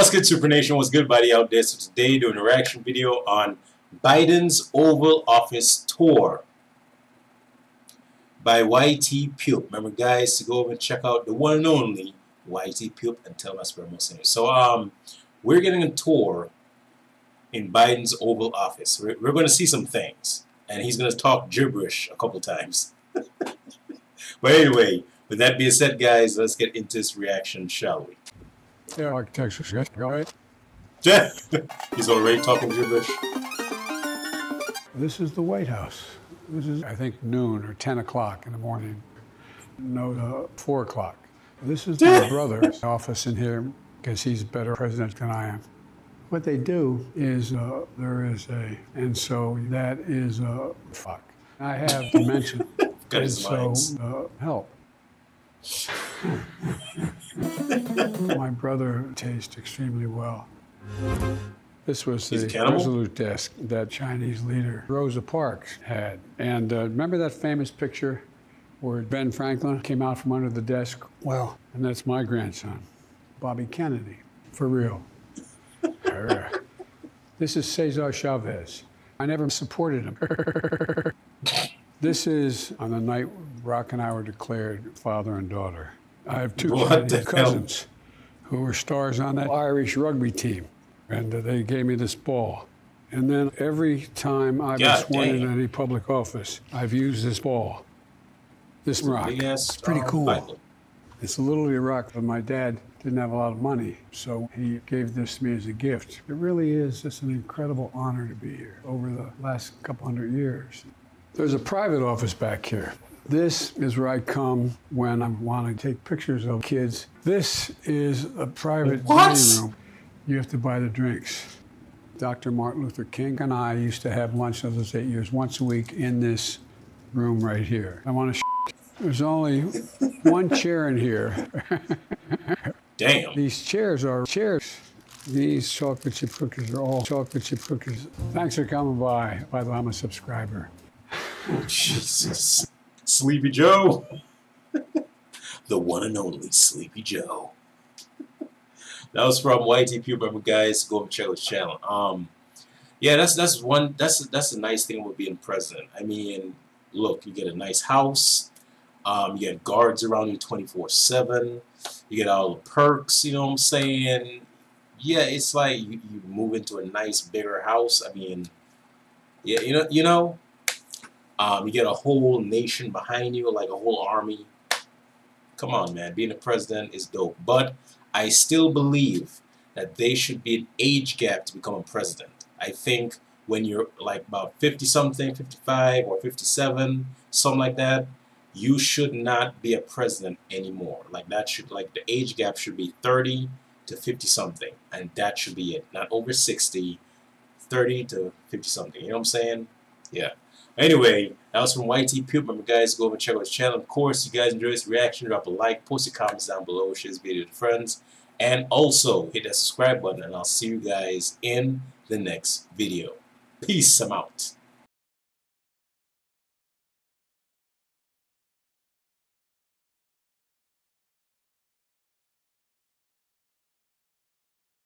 What's good, Super Nation? What's good, buddy out there? So today, doing a reaction video on Biden's Oval Office tour by YT Pewp. Remember, guys, to go over and check out the one and only YT Pewp and tell my sperm So, um, we're getting a tour in Biden's Oval Office. We're, we're going to see some things, and he's going to talk gibberish a couple times. but anyway, with that being said, guys, let's get into this reaction, shall we? Yeah, architecture, yes, all right. Jeff, he's already talking gibberish. This is the White House. This is, I think, noon or 10 o'clock in the morning. No, uh, 4 o'clock. This is my brother's office in here because he's better president than I am. What they do is uh, there is a, and so that is a fuck. I have dementia. and so uh, help. My brother tastes extremely well. This was the Resolute desk that Chinese leader Rosa Parks had. And uh, remember that famous picture where Ben Franklin came out from under the desk? Well, and that's my grandson, Bobby Kennedy, for real. this is Cesar Chavez. I never supported him. this is on the night Rock and I were declared father and daughter. I have two cousins who were stars on that Irish rugby team, and uh, they gave me this ball. And then every time I've been sworn in any public office, I've used this ball, this rock. It's pretty cool. Bible. It's a little rock, but my dad didn't have a lot of money, so he gave this to me as a gift. It really is just an incredible honor to be here over the last couple hundred years. There's a private office back here. This is where I come when I want to take pictures of kids. This is a private what? dining room. You have to buy the drinks. Dr. Martin Luther King and I used to have lunch of those eight years once a week in this room right here. I want to. There's only one chair in here. Damn. These chairs are chairs. These chocolate chip cookies are all chocolate chip cookies. Thanks for coming by. By the way, I'm a subscriber. Oh, Jesus. Sleepy Joe. the one and only Sleepy Joe. that was from YT Remember, guys, go and check out his channel. Um, yeah, that's that's one that's that's a nice thing about being president. I mean, look, you get a nice house, um, you get guards around you 24/7, you get all the perks. You know what I'm saying? Yeah, it's like you, you move into a nice bigger house. I mean, yeah, you know, you know, um, you get a whole nation behind you, like a whole army. Come on, man. Being a president is dope. But I still believe that they should be an age gap to become a president. I think when you're like about 50 something, 55 or 57, something like that, you should not be a president anymore. Like that should like the age gap should be 30 to 50 something and that should be it. Not over 60, 30 to 50 something. You know what I'm saying? Yeah. Anyway, that was from YT Pewp. Remember, guys, go over and check out his channel. Of course, you guys enjoy this reaction, drop a like, post your comments down below, share this video to friends, and also hit that subscribe button, and I'll see you guys in the next video. Peace. I'm out.